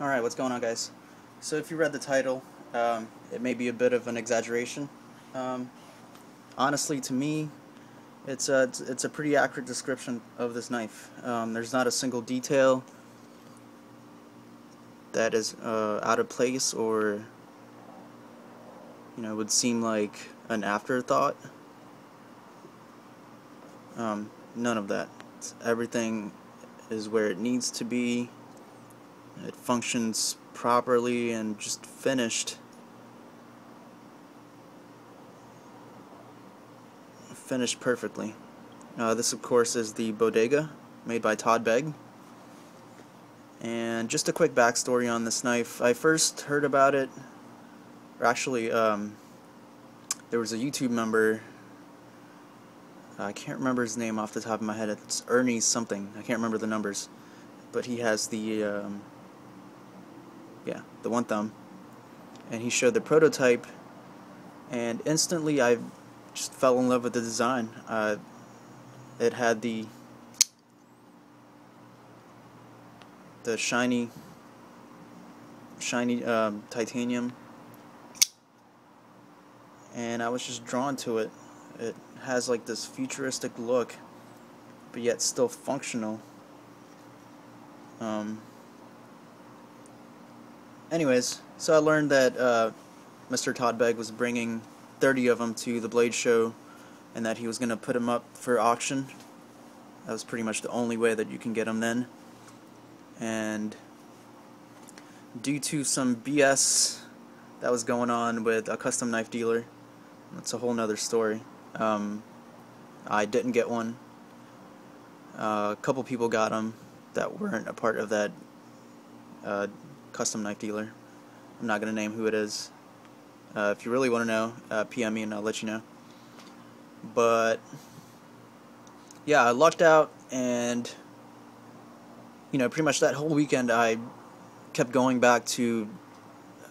Alright, what's going on guys? So if you read the title, um, it may be a bit of an exaggeration. Um, honestly, to me, it's a, it's, a pretty accurate description of this knife. Um, there's not a single detail that is uh, out of place or you know would seem like an afterthought. Um, none of that. Everything is where it needs to be it functions properly and just finished. Finished perfectly. Uh, this, of course, is the Bodega made by Todd Begg. And just a quick backstory on this knife. I first heard about it, or actually, um, there was a YouTube member. I can't remember his name off the top of my head. It's Ernie something. I can't remember the numbers, but he has the um, yeah, the one thumb. And he showed the prototype, and instantly I just fell in love with the design. Uh, it had the the shiny shiny um, titanium and I was just drawn to it it has like this futuristic look but yet still functional um, anyways, so I learned that uh, Mr. Todd Begg was bringing 30 of them to the Blade Show and that he was going to put them up for auction. That was pretty much the only way that you can get them then. And due to some BS that was going on with a custom knife dealer, that's a whole nother story. Um, I didn't get one. Uh, a couple people got them that weren't a part of that uh, custom knife dealer. I'm not going to name who it is. Uh, if you really want to know, uh, PM me and I'll let you know. But yeah, I lucked out, and you know, pretty much that whole weekend I kept going back to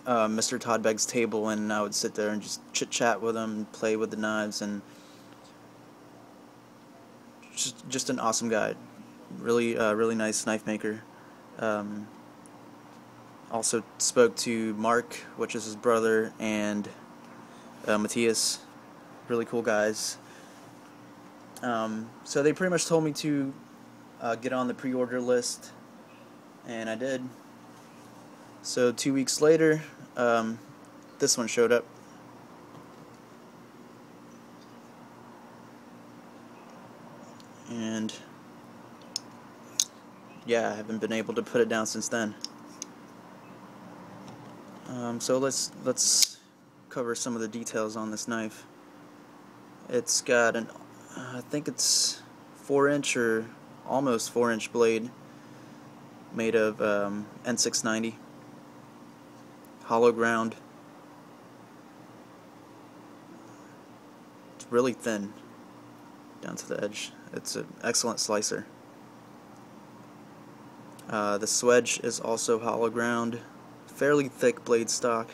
uh, Mr. Todd Begg's table, and I would sit there and just chit chat with him, play with the knives, and just just an awesome guy. Really, uh, really nice knife maker. Um, also spoke to Mark, which is his brother, and uh, Matthias. Really cool guys. Um, so they pretty much told me to uh, get on the pre-order list, and I did. So two weeks later, um, this one showed up. And yeah, I haven't been able to put it down since then. Um, so let's let's cover some of the details on this knife. It's got an I think it's four inch or almost four inch blade made of um, N690 hollow ground. It's really thin down to the edge. It's an excellent slicer. Uh, the swedge is also hollow ground fairly thick blade stock.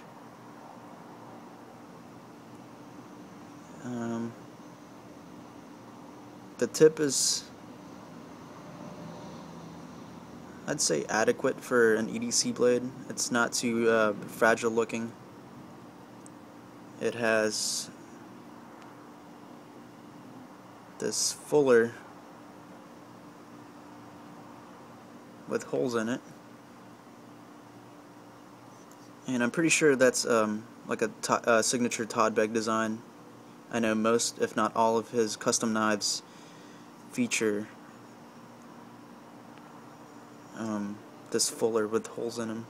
Um, the tip is, I'd say, adequate for an EDC blade. It's not too uh, fragile looking. It has this fuller with holes in it and I'm pretty sure that's um, like a uh, signature Todd Begg design. I know most, if not all, of his custom knives feature um, this fuller with holes in them.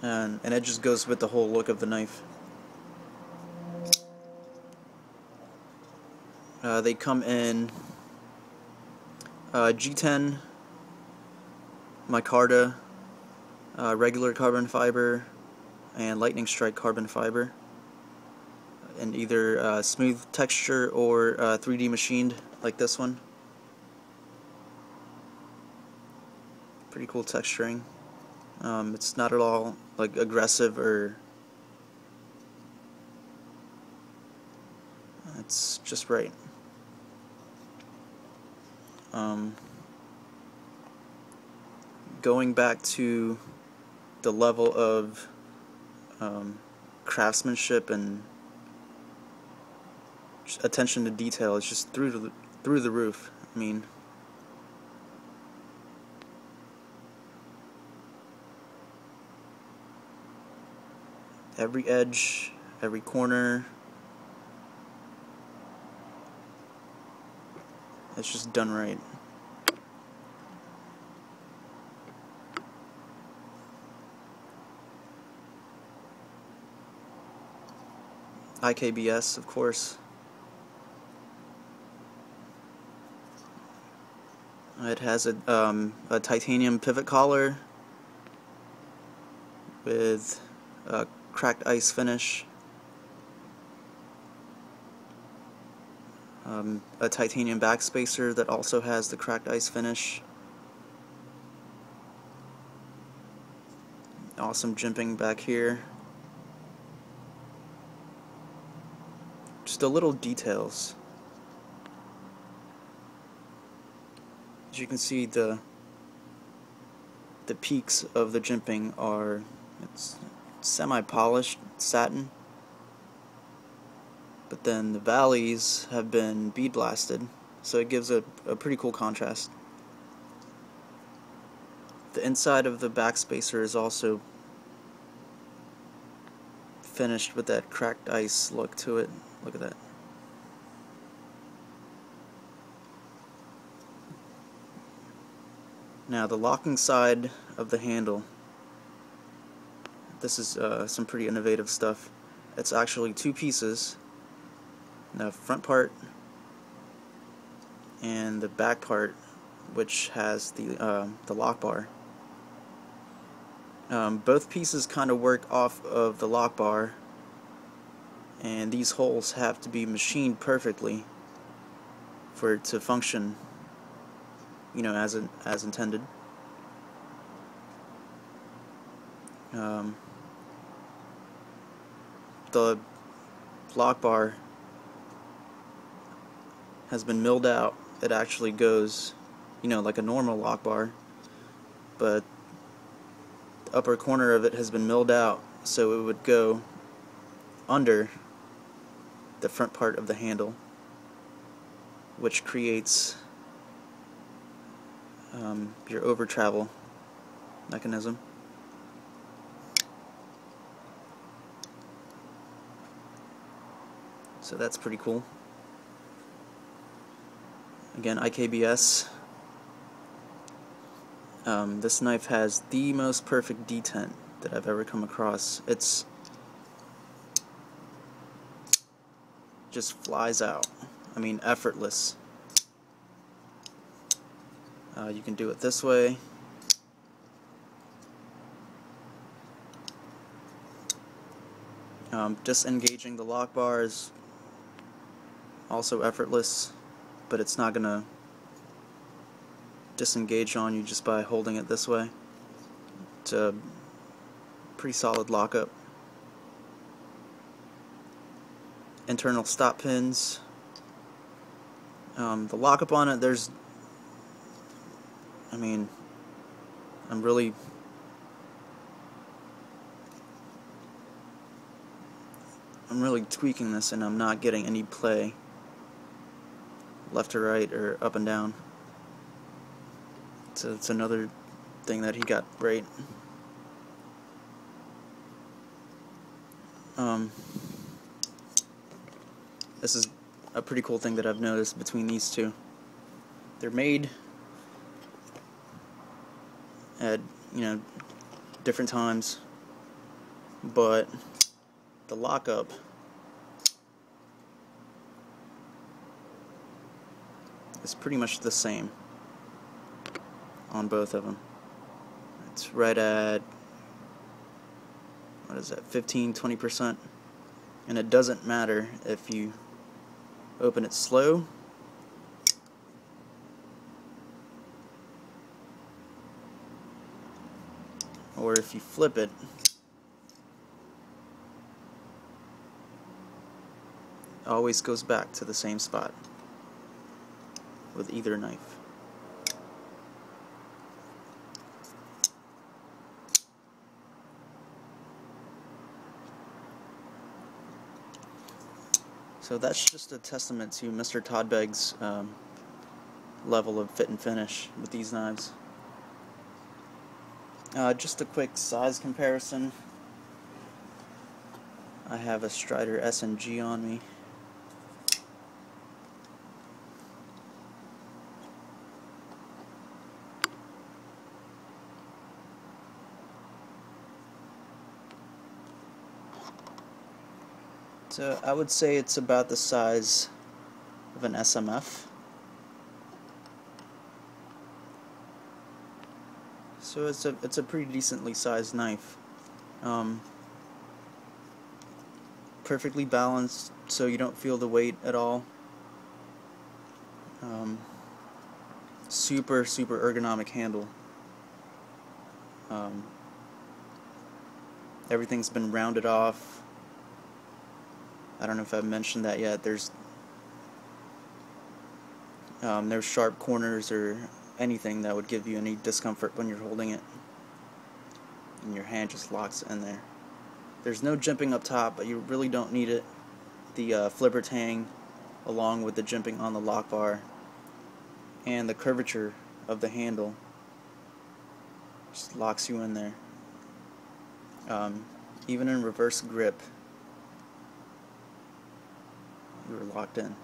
And, and it just goes with the whole look of the knife. Uh, they come in uh, G10 micarta, uh, regular carbon fiber, and lightning strike carbon fiber in either uh, smooth texture or uh, 3D machined like this one. Pretty cool texturing. Um, it's not at all like aggressive or it's just right. Um, going back to the level of um, craftsmanship and attention to detail is just through the through the roof. I mean, every edge, every corner. It's just done right. IKBS, of course. It has a, um, a titanium pivot collar with a cracked ice finish, um, a titanium backspacer that also has the cracked ice finish, awesome jimping back here. The little details. As you can see, the the peaks of the jimping are it's semi-polished satin, but then the valleys have been bead blasted, so it gives a, a pretty cool contrast. The inside of the backspacer is also finished with that cracked ice look to it. Look at that. Now the locking side of the handle, this is uh, some pretty innovative stuff. It's actually two pieces, the front part and the back part which has the, uh, the lock bar. Um, both pieces kind of work off of the lock bar and these holes have to be machined perfectly for it to function you know as as intended. Um, the lock bar has been milled out. It actually goes you know like a normal lock bar but the upper corner of it has been milled out so it would go under the front part of the handle which creates um, your over travel mechanism. So that's pretty cool. Again, IKBS. Um, this knife has the most perfect detent that I've ever come across. It's just flies out. I mean, effortless. Uh, you can do it this way. Um, disengaging the lock bar is also effortless, but it's not going to disengage on you just by holding it this way. It's a pretty solid lockup. Internal stop pins. Um, the lockup on it, there's, I mean, I'm really, I'm really tweaking this and I'm not getting any play left to right or up and down. So it's another thing that he got right. Um, this is a pretty cool thing that I've noticed between these two. They're made at, you know, different times, but the lockup is pretty much the same on both of them. It's right at, what is that, 15, 20%. And it doesn't matter if you Open it slow. Or if you flip it, always goes back to the same spot with either knife. So that's just a testament to Mr. Todd Begg's um, level of fit and finish with these knives. Uh, just a quick size comparison. I have a Strider S&G on me. So I would say it's about the size of an SMF. So it's a it's a pretty decently sized knife. Um, perfectly balanced so you don't feel the weight at all. Um, super super ergonomic handle. Um, everything's been rounded off I don't know if I've mentioned that yet. There's um, there's sharp corners or anything that would give you any discomfort when you're holding it. And your hand just locks in there. There's no jimping up top, but you really don't need it. The uh, flipper tang, along with the jimping on the lock bar, and the curvature of the handle, just locks you in there. Um, even in reverse grip, you are locked in.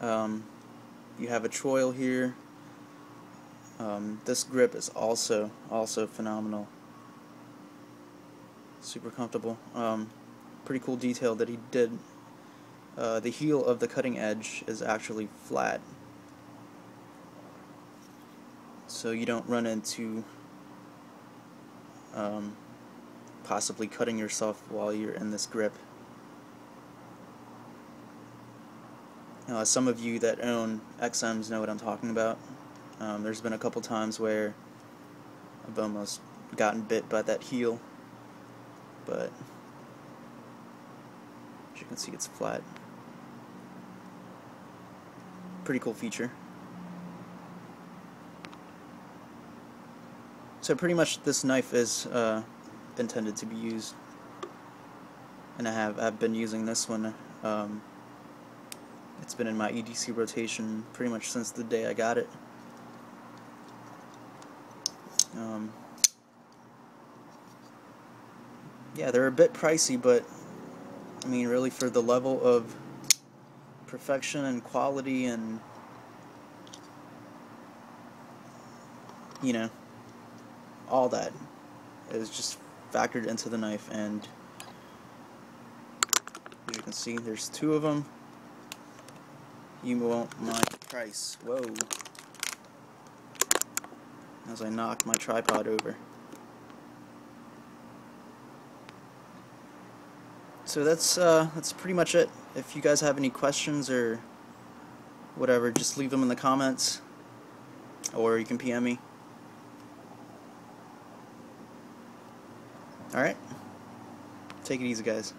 Um, you have a choil here. Um, this grip is also also phenomenal. Super comfortable. Um, pretty cool detail that he did. Uh, the heel of the cutting edge is actually flat. So you don't run into um, possibly cutting yourself while you're in this grip. Uh, some of you that own XMs know what I'm talking about. Um, there's been a couple times where I've almost gotten bit by that heel, but as you can see, it's flat. Pretty cool feature. So pretty much this knife is uh, intended to be used, and I have I've been using this one. Um, it's been in my EDC rotation pretty much since the day I got it. Um, yeah, they're a bit pricey, but I mean, really, for the level of perfection and quality and you know, all that is just factored into the knife and as you can see there's two of them you won't mind price. Whoa. As I knock my tripod over. So that's uh, that's pretty much it. If you guys have any questions or whatever, just leave them in the comments. Or you can PM me. Alright. Take it easy, guys.